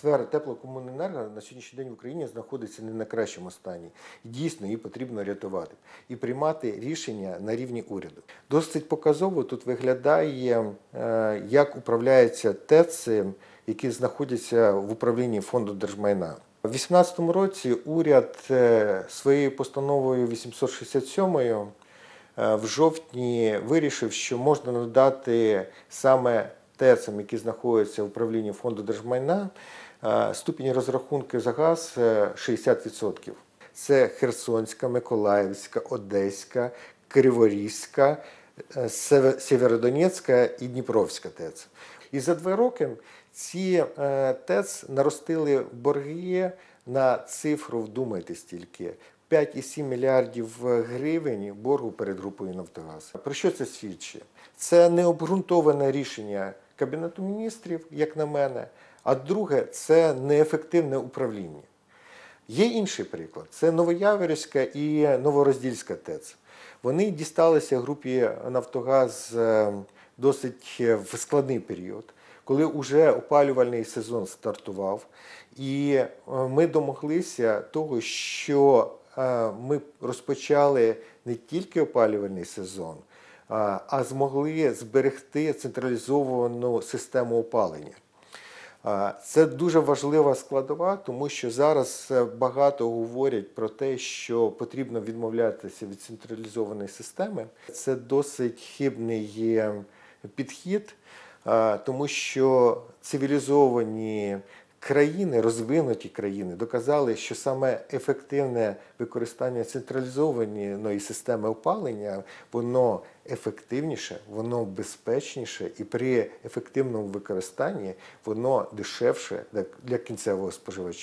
Сфера теплокомуненерго на сьогоднішній день в Україні знаходиться не на кращому стані. Дійсно її потрібно рятувати і приймати рішення на рівні уряду. Досить показово тут виглядає, е, як управляються ТЕЦи, які знаходяться в управлінні фонду держмайна. У 2018 році уряд е, своєю постановою 867 е, в жовтні вирішив, що можна надати саме ТЕЦам, які знаходяться в управлінні фонду держмайна, ступінь розрахунки за газ е, 60%. Це Херсонська, Миколаївська, Одеська, Криворізька, е, Сєвєродонецька і Дніпровська ТЕЦ. І за два роки ці е, ТЕЦ наростили борги на цифру, вдумайтесь тільки, 5,7 мільярдів гривень боргу перед групою Нафтогаз. Про що це свідчить? Це необґрунтоване рішення Кабінету міністрів, як на мене. А друге, це неефективне управління. Є інший приклад: це Новояворівська і Новороздільська ТЕЦ. Вони дісталися групі Нафтогаз е, досить е, в складний період, коли вже опалювальний сезон стартував, і е, ми домоглися того, що ми розпочали не тільки опалювальний сезон, а змогли зберегти централізовану систему опалення. Це дуже важлива складова, тому що зараз е, багато говорять про те, що потрібно відмовлятися від централізованої системи. Це досить хибний підхід, тому що цивілізовані країни, розвинуті країни, доказали, що саме ефективне використання централізованої системи опалення, воно ефективніше, воно безпечніше і при ефективному використанні воно дешевше для- кінцевого споживача.